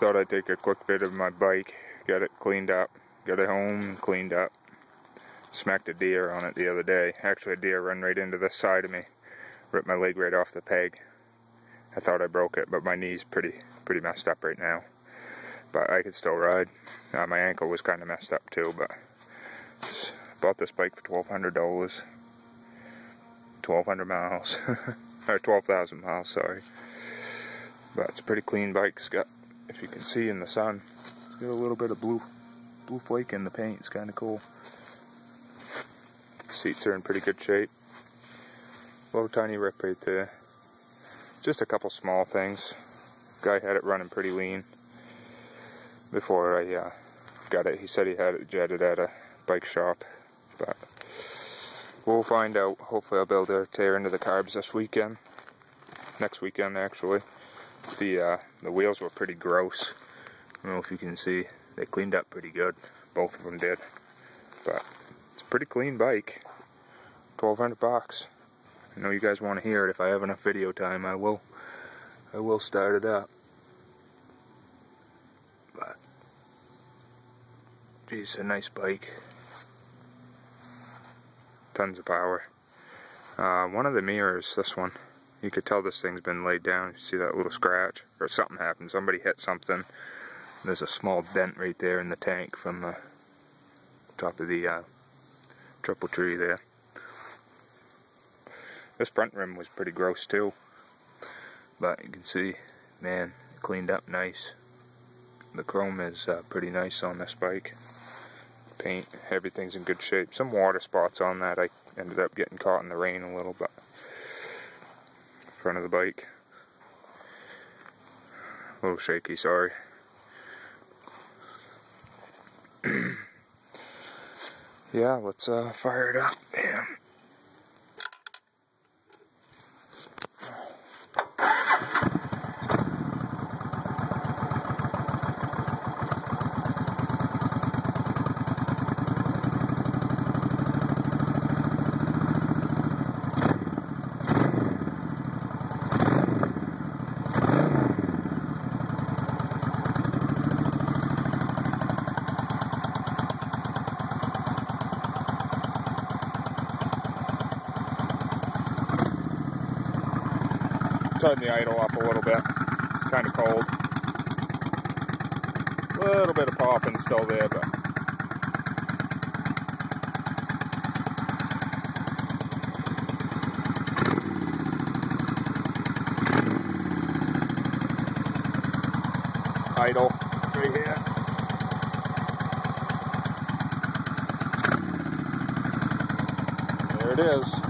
thought I'd take a quick bit of my bike, get it cleaned up, get it home cleaned up. Smacked a deer on it the other day. Actually, a deer ran right into the side of me, ripped my leg right off the peg. I thought I broke it, but my knee's pretty pretty messed up right now. But I could still ride. Uh, my ankle was kind of messed up too, but bought this bike for twelve hundred dollars. Twelve hundred miles, or twelve thousand miles. Sorry. But it's a pretty clean bike. It's got, if you can see in the sun, it's a little bit of blue, blue flake in the paint. It's kind of cool. Seats are in pretty good shape. Little tiny rip right there. Just a couple small things. Guy had it running pretty lean before I uh, got it. He said he had it jetted at a bike shop, but we'll find out. Hopefully I'll be able to tear into the carbs this weekend. Next weekend, actually. The uh, the wheels were pretty gross. I don't know if you can see. They cleaned up pretty good. Both of them did. But it's a pretty clean bike. 1200 bucks. I know you guys want to hear it. If I have enough video time, I will. I will start it up. But, geez, a nice bike. Tons of power. Uh, one of the mirrors, this one, you could tell this thing's been laid down. You see that little scratch? Or something happened. Somebody hit something. There's a small dent right there in the tank from the top of the uh, triple tree there. This front rim was pretty gross too. But you can see, man, cleaned up nice. The chrome is uh, pretty nice on this bike. Paint, everything's in good shape. Some water spots on that. I ended up getting caught in the rain a little, but front of the bike. A little shaky, sorry. yeah, let's uh, fire it up. Turn the idle up a little bit. It's kind of cold. A little bit of popping still there, but idle right here. There it is.